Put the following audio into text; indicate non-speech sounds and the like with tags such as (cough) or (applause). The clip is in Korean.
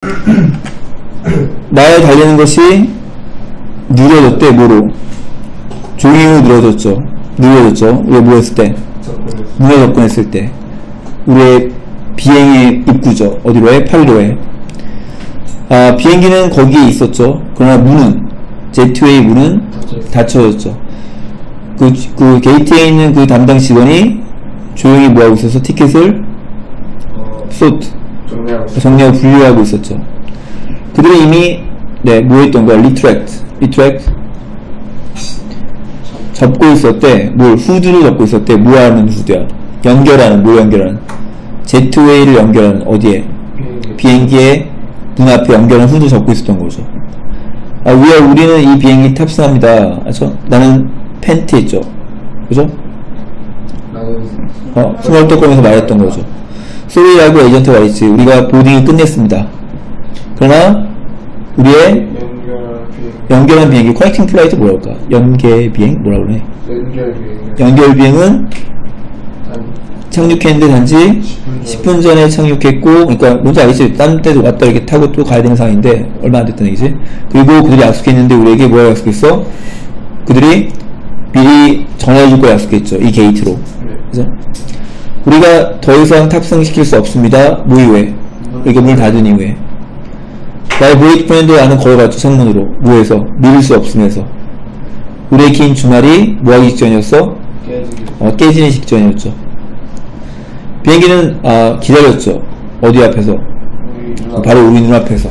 (clears throat) 나에 달리는 것이 느려졌대, 뭐로? 종이로 늘어졌죠. 느려졌죠. 우리가 뭐 했을 때? 문에 접근했을 때. 우리의 비행의 입구죠. 어디로 해? 파리로 해. 아, 비행기는 거기에 있었죠. 그러나 문은, 제트웨이 문은. 닫혀졌죠. 그, 그 게이트에 있는 그 담당 직원이 조용히 뭐하고 있어서 티켓을 어, 쏟, 정리하고. 정리하고 분류하고 있었죠. 그들은 이미, 네, 뭐 했던 거야? retract. Retract? 접고 있었대. 뭘, 후드를 접고 있었대. 뭐 하는 후드야? 연결하는, 뭐 연결하는? jetway를 연결하는, 어디에? 비행기. 비행기에 눈 앞에 연결한 후드 접고 있었던 거죠. 아, 우리야, 우리는 이 비행기 탑승합니다. 아, 저, 나는 pant 했죠. 그죠? 어, 스몰토컴에서 말했던 거죠. Sorry라고 agent가 말했지. 우리가 boarding을 끝냈습니다. 그러나, 우리의. 연결한 비행기, connecting flight 뭐라 할까? 연계 비행? 뭐라 그래? 연결 비행. 연결 비행은 한 착륙했는데 단지 10분 10분 전에 착륙했고, 그러니까 뭔지 알겠지? 딴 데도 왔다 이렇게 타고 또 가야 되는 상황인데, 얼마 안 됐다는 얘기지? 그리고 그들이 약속했는데 우리에게 뭐라고 약속했어? 그들이 미리 전화해줄 거 약속했죠. 이 게이트로. 네. 그죠? 우리가 더 이상 탑승시킬 수 없습니다. 뭐 이후에? 우리가 문 닫은 이후에. 나의 boyfriend 나는 걸어갔죠. 창문으로. 뭐해서? 믿을 수 없음에서. 우리의 긴 주말이 뭐하기 직전이었어? 어, 깨지는 직전이었죠. 비행기는 아, 기다렸죠. 어디 앞에서? 누나. 바로 우리 눈앞에서.